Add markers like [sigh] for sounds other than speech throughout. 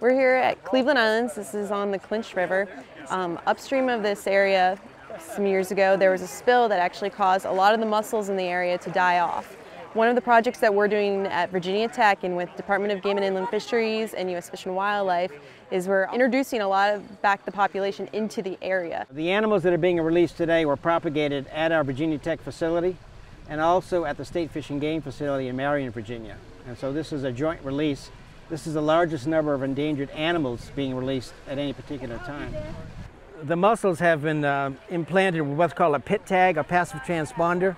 We're here at Cleveland Islands. This is on the Clinch River. Um, upstream of this area, some years ago, there was a spill that actually caused a lot of the mussels in the area to die off. One of the projects that we're doing at Virginia Tech and with Department of Game and Inland Fisheries and U.S. Fish and Wildlife is we're introducing a lot of back the population into the area. The animals that are being released today were propagated at our Virginia Tech facility and also at the State Fish and Game facility in Marion, Virginia. And so this is a joint release this is the largest number of endangered animals being released at any particular time. The mussels have been uh, implanted with what's called a pit tag, a passive transponder.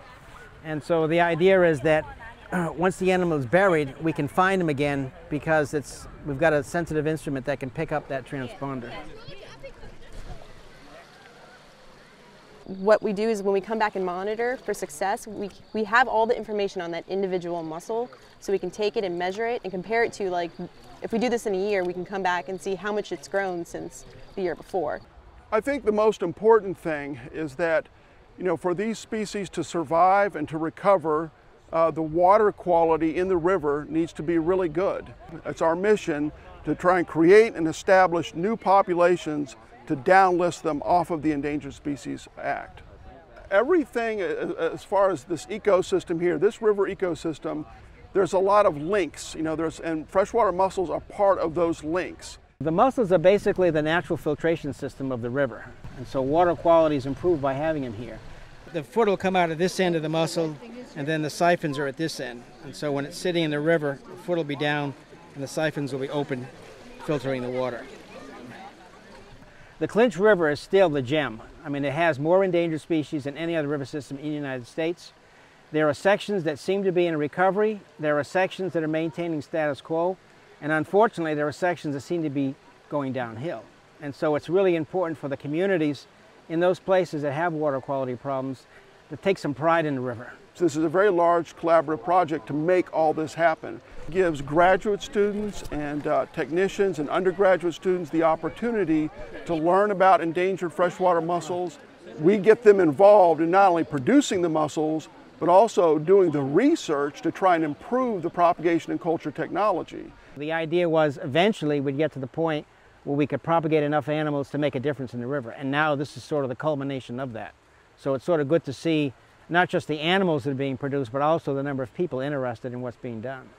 And so the idea is that uh, [clears throat] once the animal is buried, we can find them again because it's, we've got a sensitive instrument that can pick up that transponder. What we do is when we come back and monitor for success, we, we have all the information on that individual mussel so we can take it and measure it and compare it to like, if we do this in a year, we can come back and see how much it's grown since the year before. I think the most important thing is that, you know, for these species to survive and to recover, uh, the water quality in the river needs to be really good. It's our mission to try and create and establish new populations to downlist them off of the Endangered Species Act. Everything uh, uh, as far as this ecosystem here, this river ecosystem, there's a lot of links, you know, there's, and freshwater mussels are part of those links. The mussels are basically the natural filtration system of the river, and so water quality is improved by having them here. The foot will come out of this end of the mussel, and then the siphons are at this end. And so when it's sitting in the river, the foot will be down, and the siphons will be open, filtering the water. The Clinch River is still the gem. I mean, it has more endangered species than any other river system in the United States. There are sections that seem to be in recovery. There are sections that are maintaining status quo. And unfortunately, there are sections that seem to be going downhill. And so it's really important for the communities in those places that have water quality problems to take some pride in the river. So this is a very large collaborative project to make all this happen. It gives graduate students and uh, technicians and undergraduate students the opportunity to learn about endangered freshwater mussels. We get them involved in not only producing the mussels, but also doing the research to try and improve the propagation and culture technology. The idea was eventually we'd get to the point where we could propagate enough animals to make a difference in the river. And now this is sort of the culmination of that. So it's sort of good to see not just the animals that are being produced, but also the number of people interested in what's being done.